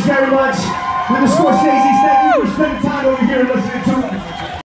very much. And the Scorsese's, thank you for spending.